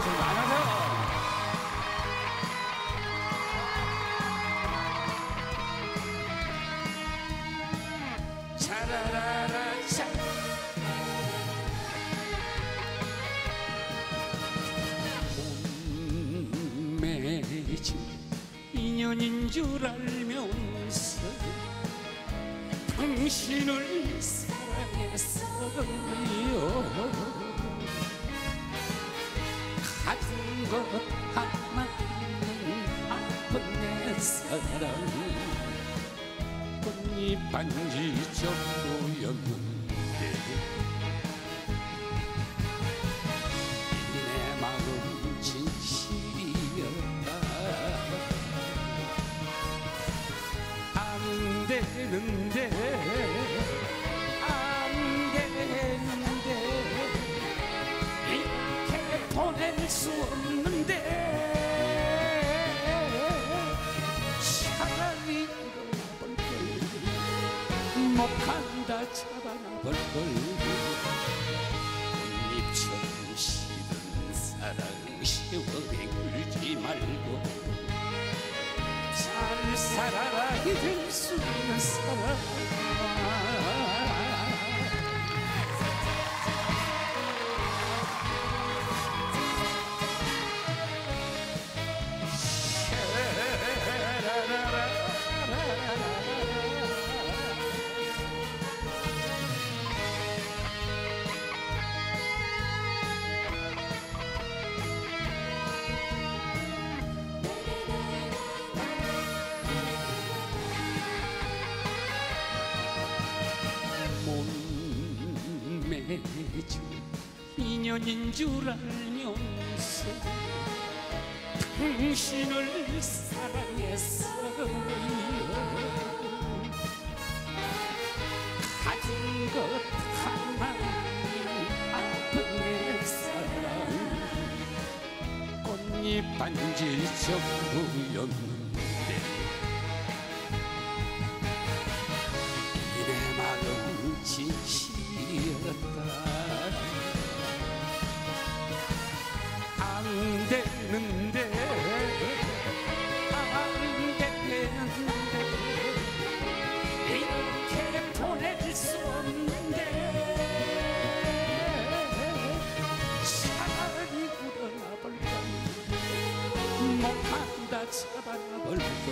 나오십니다. 안녕하세요. 맺은 인연인 줄 알면서 당신을 사랑했어요 가진 것 하나는 아픈 내 사랑 꽃잎 반지 정도였는데 못한다 잡아볼걸 꽃잎처럼 시든 사랑 세월에 굴지 말고 잘 살아라 잊을 수 있는 못 맺은 인연인 줄 알면서 당신을 사랑했어요. 가진 것 하나는 아픈 내 사랑. 꽃잎 반지 정도였는 안 되는데. 안 되는데 이렇게 보낼 수 없는데 차라리 우러나 볼까 못한다 잡아나 볼걸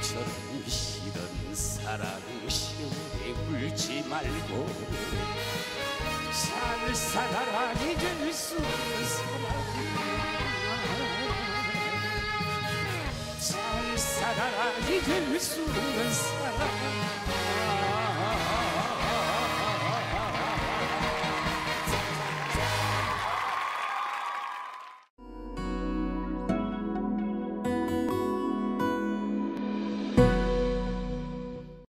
꽃잎처럼 시던 사랑 시원에 울지 말고 잘 살아라 잊을 수없